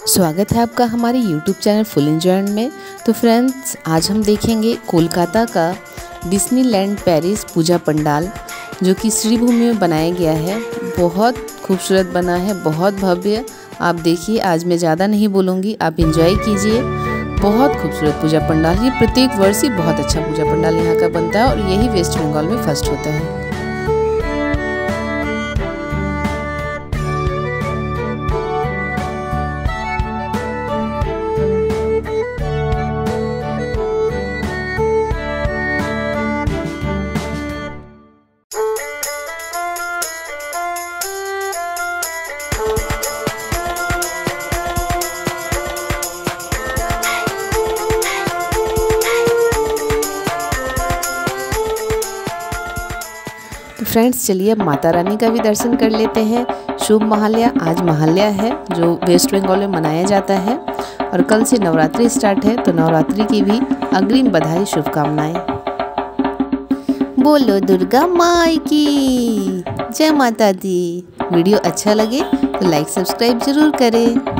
स्वागत है आपका हमारे YouTube चैनल फुल इंजॉयमेंट में। तो फ्रेंड्स आज हम देखेंगे कोलकाता का डिस्नीलैंड पेरिस पूजा पंडाल, जो कि श्रीभूमि में बनाया गया है। बहुत खूबसूरत बना है, बहुत भव्य। आप देखिए, आज मैं ज़्यादा नहीं बोलूँगी, आप इंजॉय कीजिए। बहुत खूबसूरत पूजा पंडाल, ये प्रत्येक वर्ष ही बहुत अच्छा पूजा पंडाल यहाँ का बनता है और यही वेस्ट बंगाल में फ़र्स्ट होता है। तो फ्रेंड्स, चलिए अब माता रानी का भी दर्शन कर लेते हैं। शुभ महालया, आज महालया है, जो वेस्ट बंगाल में मनाया जाता है। और कल से नवरात्रि स्टार्ट है तो नवरात्रि की भी अग्रिम बधाई, शुभकामनाएँ। बोलो, दुर्गा माई की। जय माता दी। वीडियो अच्छा लगे तो लाइक, सब्सक्राइब ज़रूर करें।